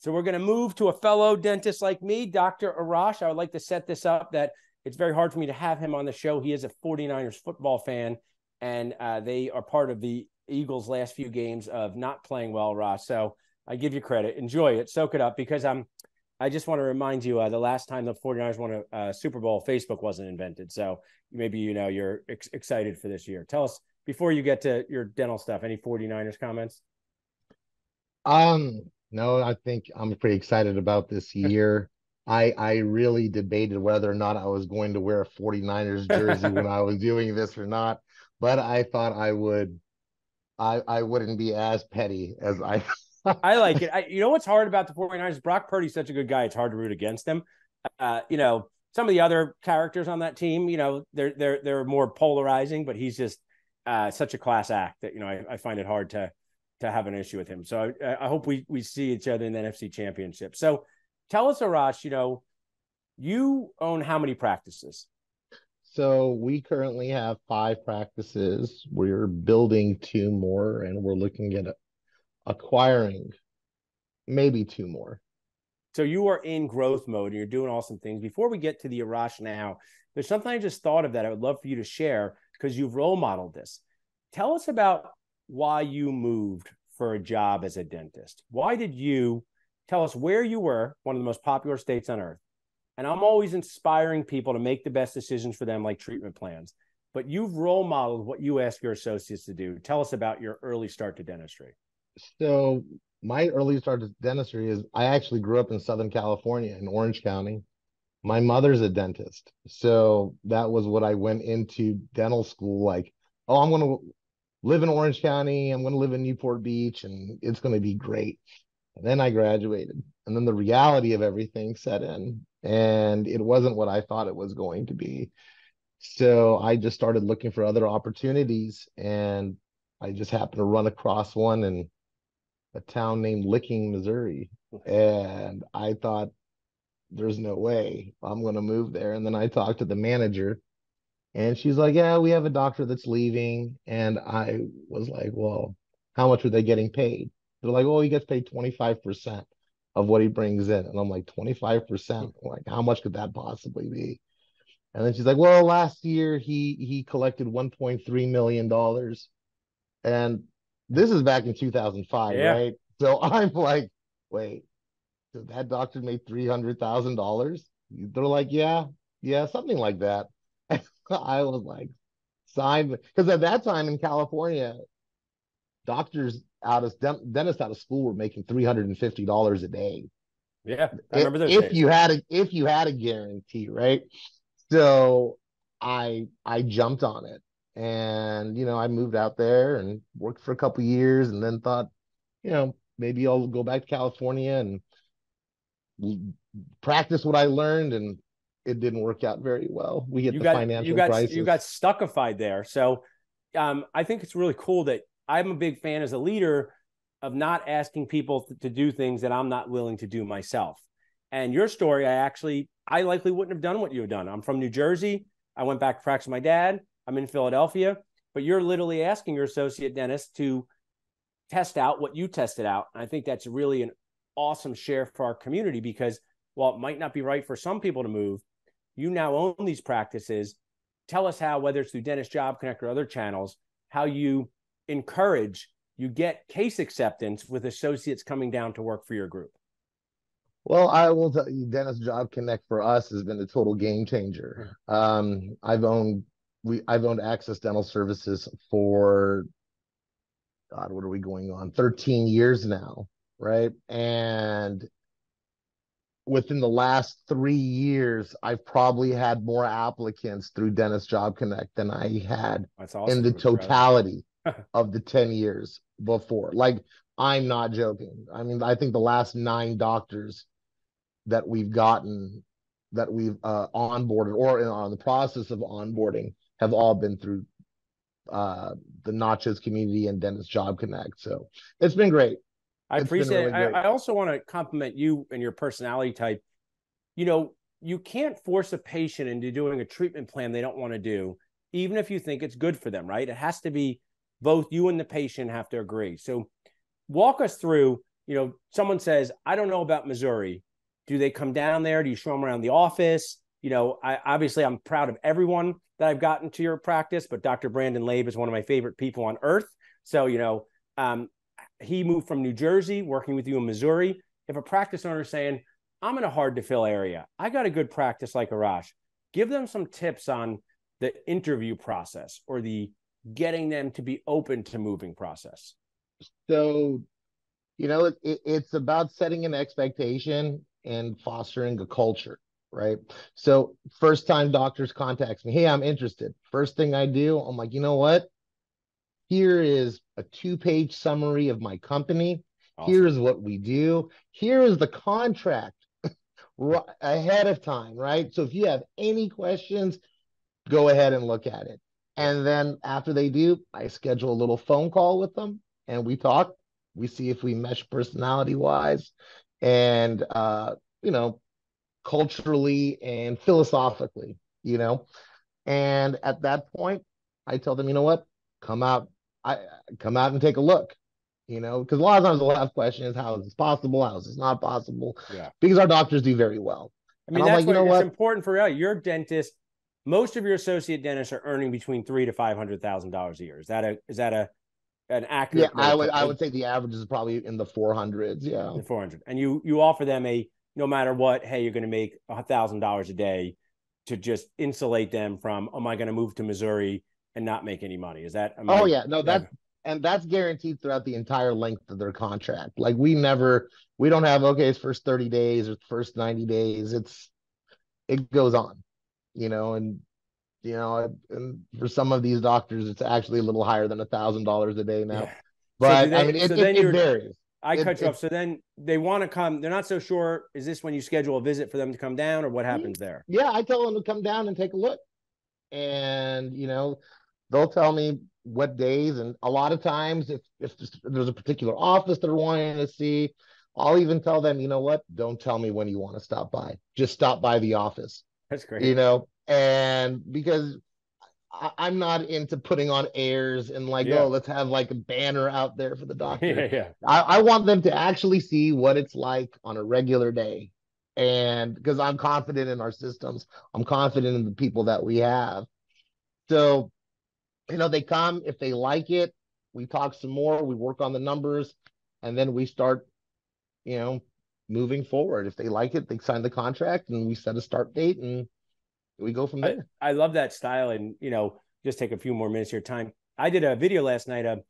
So we're going to move to a fellow dentist like me, Dr. Arrash. I would like to set this up that it's very hard for me to have him on the show. He is a 49ers football fan, and uh, they are part of the Eagles' last few games of not playing well, Ross. So I give you credit. Enjoy it. Soak it up because I'm. I just want to remind you uh, the last time the 49ers won a uh, Super Bowl, Facebook wasn't invented. So maybe you know you're ex- excited for this year. Tell us before you get to your dental stuff, any 49ers comments? Um, no, I think I'm pretty excited about this year. I I really debated whether or not I was going to wear a 49ers jersey when I was doing this or not, but I thought I would I I wouldn't be as petty as I I like it. I, you know what's hard about the 49ers? Brock Purdy's such a good guy. It's hard to root against him. Uh, you know, some of the other characters on that team, you know, they're they're they're more polarizing, but he's just uh, such a class act that you know I, I find it hard to to have an issue with him. So I, I hope we we see each other in the NFC Championship. So tell us, Arrash, you know, you own how many practices? So we currently have five practices. We're building two more, and we're looking at acquiring maybe two more. So you are in growth mode and you're doing awesome things. Before we get to the Arrash now, there's something I just thought of that I would love for you to share because you've role modeled this. Tell us about why you moved for a job as a dentist. Why did you tell us where you were, one of the most popular states on earth? And I'm always inspiring people to make the best decisions for them, like treatment plans. But you've role modeled what you ask your associates to do. Tell us about your early start to dentistry. So, my early start to dentistry is I actually grew up in Southern California in Orange County. My mother's a dentist. So, that was what I went into dental school like, oh, I'm going to live in Orange County. I'm going to live in Newport Beach and it's going to be great. And then I graduated. And then the reality of everything set in. And it wasn't what I thought it was going to be. So I just started looking for other opportunities. And I just happened to run across one in a town named Licking, Missouri. And I thought, there's no way I'm going to move there. And then I talked to the manager and she's like, Yeah, we have a doctor that's leaving. And I was like, Well, how much are they getting paid? They're like, Oh, he gets paid 25% of what he brings in. And I'm like, 25%? Like, how much could that possibly be? And then she's like, Well, last year he he collected 1.3 million dollars. And this is back in 2005, yeah. right? So I'm like, wait, so that doctor made three hundred thousand dollars? They're like, yeah, yeah, something like that. I was like, sign because at that time in California, doctors out of dentists out of school were making three hundred and fifty dollars a day. Yeah, I remember if, if you had a if you had a guarantee, right? So I I jumped on it, and you know I moved out there and worked for a couple years, and then thought, you know, maybe I'll go back to California and practice what I learned and it didn't work out very well. We hit you the got, financial you got, crisis. You got stuckified there. So um, I think it's really cool that I'm a big fan as a leader of not asking people to, to do things that I'm not willing to do myself. And your story, I actually, I likely wouldn't have done what you have done. I'm from New Jersey. I went back to practice with my dad. I'm in Philadelphia, but you're literally asking your associate dentist to test out what you tested out. And I think that's really an awesome share for our community because while it might not be right for some people to move, you now own these practices. Tell us how, whether it's through Dentist Job Connect or other channels, how you encourage, you get case acceptance with associates coming down to work for your group. Well, I will tell you, Dentist Job Connect for us has been a total game changer. Um, I've owned we I've owned Access Dental Services for God, what are we going on? 13 years now, right? And within the last three years, I've probably had more applicants through Dentist Job Connect than I had awesome. in the totality of the 10 years before. Like, I'm not joking. I mean, I think the last nine doctors that we've gotten that we've uh, onboarded or in, on the process of onboarding have all been through uh, the Nachos community and Dentist Job Connect. So it's been great. I appreciate really it. I, I also want to compliment you and your personality type. You know, you can't force a patient into doing a treatment plan they don't want to do, even if you think it's good for them, right? It has to be both you and the patient have to agree. So walk us through, you know, someone says, I don't know about Missouri. Do they come down there? Do you show them around the office? You know, I obviously I'm proud of everyone that I've gotten to your practice, but Dr. Brandon Labe is one of my favorite people on earth. So, you know, um, he moved from New Jersey, working with you in Missouri. If a practice owner is saying, I'm in a hard to fill area, I got a good practice like Arrash, give them some tips on the interview process or the getting them to be open to moving process. So, you know, it, it, it's about setting an expectation and fostering a culture, right? So, first time doctors contacts me, hey, I'm interested. First thing I do, I'm like, you know what? Here is a two page summary of my company. Awesome. Here's what we do. Here is the contract ahead of time, right? So if you have any questions, go ahead and look at it. And then after they do, I schedule a little phone call with them and we talk. We see if we mesh personality wise and, uh, you know, culturally and philosophically, you know. And at that point, I tell them, you know what, come out, I come out and take a look, you know, because a lot of times the last question is how is this possible? How is this not possible? Yeah. Because our doctors do very well. I mean, that's like, you know what? important for you. Your dentist, most of your associate dentists are earning between three to five hundred thousand dollars a year. Is that a is that a an accurate? Yeah, I would I would say the average is probably in the four hundreds. Yeah, four hundred, and you you offer them a no matter what, hey, you're going to make a thousand dollars a day to just insulate them from, am I going to move to Missouri and not make any money? Is that? oh I, yeah, no, that's and that's guaranteed throughout the entire length of their contract. Like we never, we don't have okay, it's first thirty days or first ninety days. It's it goes on, you know, and you know, and for some of these doctors, it's actually a little higher than a thousand dollars a day now. Yeah. But so they, I mean, it, so it, it varies. I it, cut you off. So then they want to come. They're not so sure. Is this when you schedule a visit for them to come down, or what happens there? Yeah, I tell them to come down and take a look, and you know, they'll tell me what days. And a lot of times, if if there's a particular office they're wanting to see, I'll even tell them, you know what? Don't tell me when you want to stop by. Just stop by the office. That's great. You know, and because I, am not into putting on airs and like, yeah. oh, let's have like a banner out there for the doctor. Yeah, yeah. I, I want them to actually see what it's like on a regular day. And because I'm confident in our systems, I'm confident in the people that we have. So, you know, they come, if they like it, we talk some more, we work on the numbers, and then we start, you know, moving forward. If they like it, they sign the contract and we set a start date and we go from there. I, I, love that style. And, you know, just take a few more minutes of your time. I did a video last night of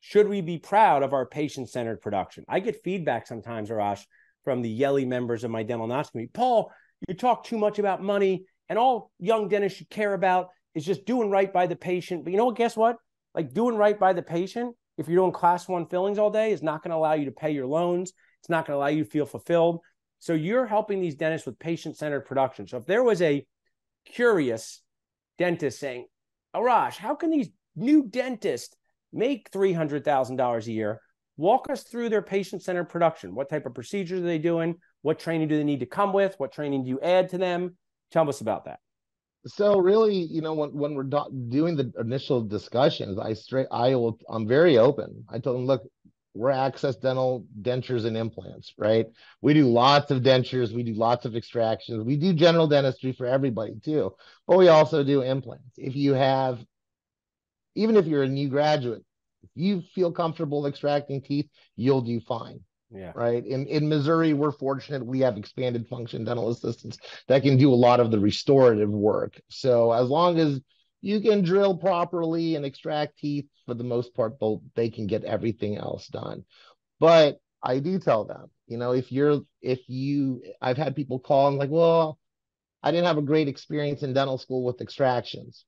should we be proud of our patient centered production? I get feedback sometimes, Arrash, from the Yelly members of my dental community. Paul, you talk too much about money, and all young dentists should care about is just doing right by the patient. But you know what? Guess what? Like doing right by the patient, if you're doing class one fillings all day, is not going to allow you to pay your loans. It's not going to allow you to feel fulfilled. So you're helping these dentists with patient centered production. So if there was a curious dentist saying, Arrash, how can these new dentists make $300,000 a year? Walk us through their patient centered production. What type of procedures are they doing? What training do they need to come with? What training do you add to them? Tell us about that. So really, you know, when, when we're do- doing the initial discussions, I straight, I will, I'm very open. I told them, look, we're access dental dentures and implants right? We do lots of dentures. We do lots of extractions. We do general dentistry for everybody too. But we also do implants. If you have even if you're a new graduate if you feel comfortable extracting teeth you'll do fine yeah. right? In in missouri we're fortunate we have expanded function dental assistants that can do a lot of the restorative work. So as long as you can drill properly and extract teeth for the most part they can get everything else done. But i do tell them you know if you're if you i've had people call and like well i didn't have a great experience in dental school with extractions.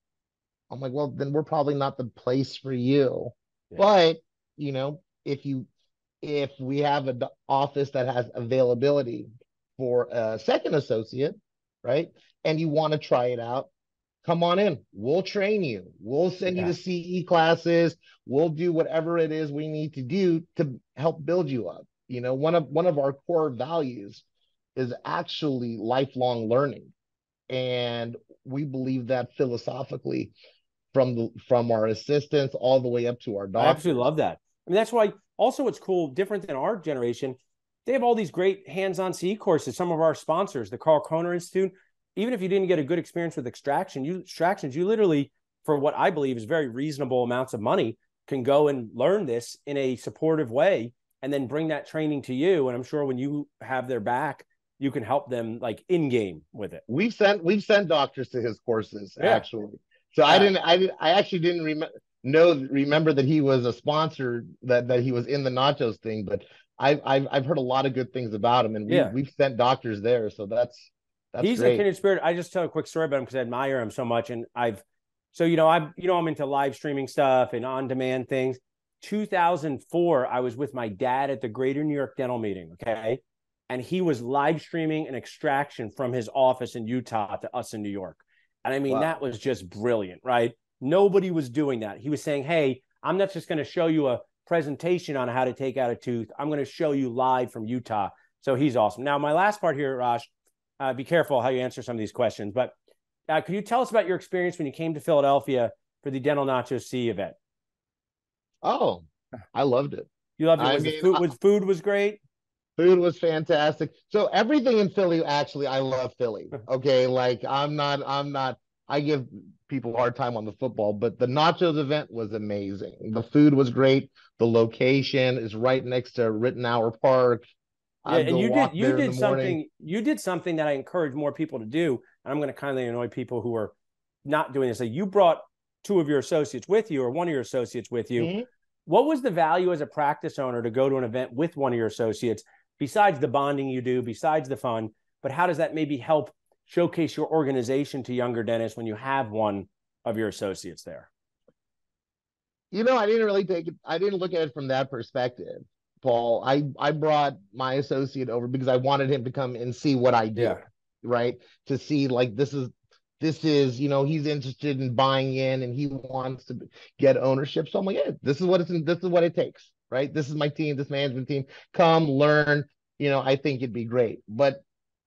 I'm like well then we're probably not the place for you. Yeah. but you know if you if we have an office that has availability for a second associate right and you want to try it out come on in. We'll train you. We'll send yeah. you to CE classes. We'll do whatever it is we need to do to help build you up. You know, one of one of our core values is actually lifelong learning. And we believe that philosophically from the from our assistants all the way up to our doctors. I absolutely love that. I mean, that's why Also, it's cool, different than our generation. They have all these great hands-on CE courses. Some of our sponsors, the Karl Koerner Institute, even if you didn't get a good experience with extraction, you extractions, you literally, for what I believe is very reasonable amounts of money, can go and learn this in a supportive way and then bring that training to you. And I'm sure when you have their back, you can help them like in game with it. We've sent we've sent doctors to his courses yeah. actually. So yeah. I didn't I I actually didn't remember know remember that he was a sponsor that that he was in the nachos thing, but I've I've I've heard a lot of good things about him, and we, yeah. we've sent doctors there, so that's that's he's great. a kindred spirit. I just tell a quick story about him because I admire him so much, and I've so you know I'm you know I'm into live streaming stuff and on demand things. 2004, I was with my dad at the Greater New York Dental Meeting. Okay, and he was live streaming an extraction from his office in Utah to us in New York. And I mean, wow. that was just brilliant, right? Nobody was doing that. He was saying, Hey, I'm not just going to show you a presentation on how to take out a tooth. I'm going to show you live from Utah. So he's awesome. Now, my last part here, Raj, uh, be careful how you answer some of these questions, but uh, could you tell us about your experience when you came to Philadelphia for the Dental Nacho C event? Oh, I loved it. You loved it. Was, mean, food, was food was great. Food was fantastic. So everything in Philly, actually, I love Philly. Okay, like I'm not, I'm not. I give people a hard time on the football, but the nachos event was amazing. The food was great. The location is right next to Rittenhouse Park. Yeah, and you did you did something morning. you did something that I encourage more people to do. And I'm going to kindly annoy people who are not doing this. You brought two of your associates with you, or one of your associates with you. Mm-hmm. What was the value as a practice owner to go to an event with one of your associates, besides the bonding you do, besides the fun? But how does that maybe help showcase your organization to younger dentists when you have one of your associates there? You know, I didn't really take it, I didn't look at it from that perspective, Paul. I I brought my associate over because I wanted him to come and see what I do. Yeah. Right. To see like this is this is, you know, he's interested in buying in and he wants to get ownership. So I'm like, yeah, this is what it's this is what it takes, right? This is my team, this management team. Come learn. You know, I think it'd be great. But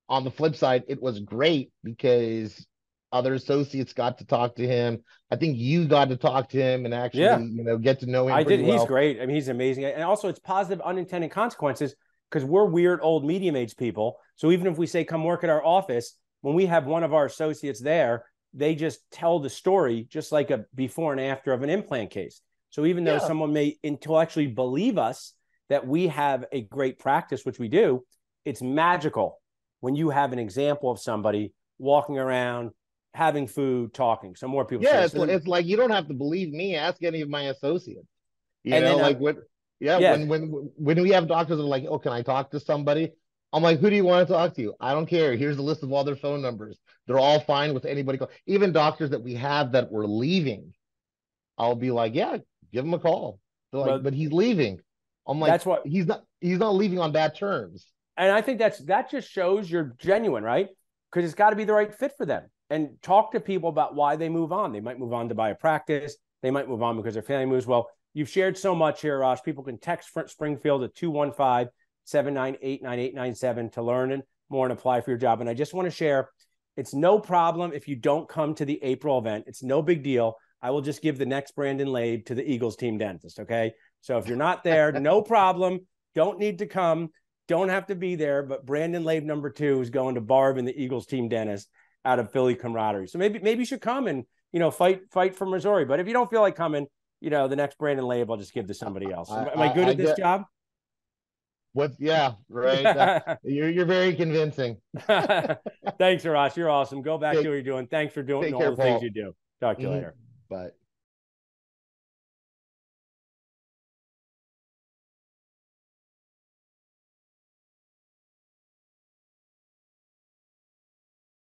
on the flip side, it was great because other associates got to talk to him. I think you got to talk to him and actually, yeah. you know, get to know him. I did. Well. He's great. I mean, he's amazing. And also, it's positive unintended consequences because we're weird old medium age people. So even if we say come work at our office, when we have one of our associates there, they just tell the story just like a before and after of an implant case. So even though yeah. someone may intellectually believe us that we have a great practice, which we do, it's magical when you have an example of somebody walking around having food talking. So more people yeah it's, it's like you don't have to believe me. Ask any of my associates. You know then, uh, like what yeah, yeah, when when when we have doctors that are like oh can i talk to somebody? I'm like who do you want to talk to? I don't care. Here's the list of all their phone numbers. They're all fine with anybody call. even doctors that we have that were leaving i'll be like yeah give him a call. They're like but, but he's leaving. I'm like that's what he's not he's not leaving on bad terms and I think that's that just shows you're genuine, right? Because it's got to be the right fit for them. And talk to people about why they move on. They might move on to buy a practice. They might move on because their family moves. Well, you've shared so much here, Ross. People can text Springfield at 215 798 9897 to learn and more and apply for your job. And I just want to share it's no problem if you don't come to the April event. It's no big deal. I will just give the next Brandon Labe to the Eagles team dentist. Okay. So if you're not there, no problem. Don't need to come don't have to be there, but Brandon Lave number two is going to Barb and the Eagles team dentist out of Philly camaraderie. So maybe maybe you should come and you know fight fight for Missouri. But if you don't feel like coming, you know the next Brandon Lave, I'll just give to somebody else. Am, am I, good I, at this get, job? What? Yeah, right. you're you're very convincing. Thanks, Ross. You're awesome. Go back take, to what you're doing. Thanks for doing all care, the Paul. things you do. Talk to you mm-hmm. later. Bye.